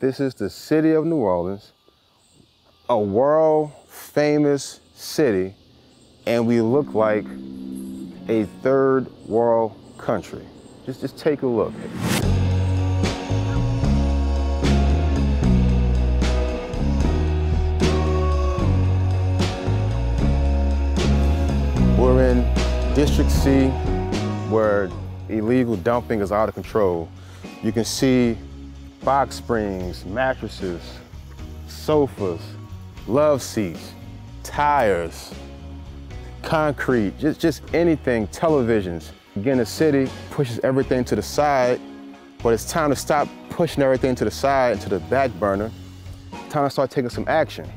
This is the city of New Orleans, a world famous city, and we look like a third world country. Just, just take a look. We're in District C, where illegal dumping is out of control. You can see box springs, mattresses, sofas, love seats, tires, concrete, just, just anything, televisions. Again, the city pushes everything to the side, but it's time to stop pushing everything to the side to the back burner. Time to start taking some action.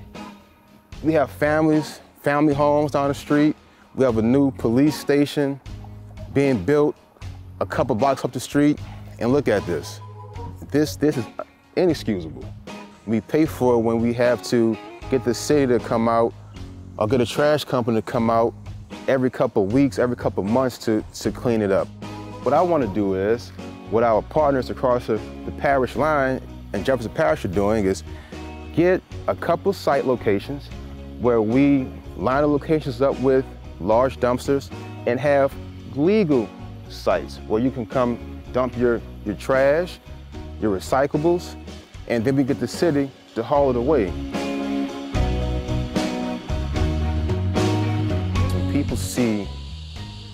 We have families, family homes down the street. We have a new police station being built a couple blocks up the street. And look at this. This, this is inexcusable. We pay for it when we have to get the city to come out or get a trash company to come out every couple of weeks, every couple of months to, to clean it up. What I want to do is, what our partners across the, the parish line and Jefferson Parish are doing is get a couple site locations where we line the locations up with large dumpsters and have legal sites where you can come dump your, your trash, your recyclables, and then we get the city to haul it away. When people see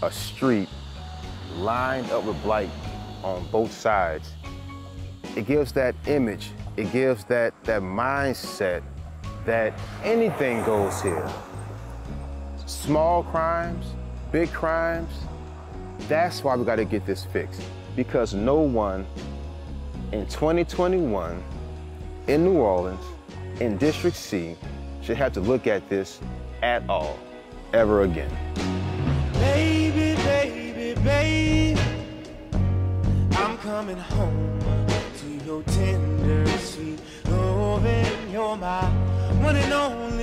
a street lined up with blight on both sides, it gives that image, it gives that, that mindset that anything goes here. Small crimes, big crimes, that's why we gotta get this fixed. Because no one in 2021 in New Orleans, in District C, should have to look at this at all, ever again. Baby, baby, baby, I'm coming home to your tender, sweet. You're my one and only.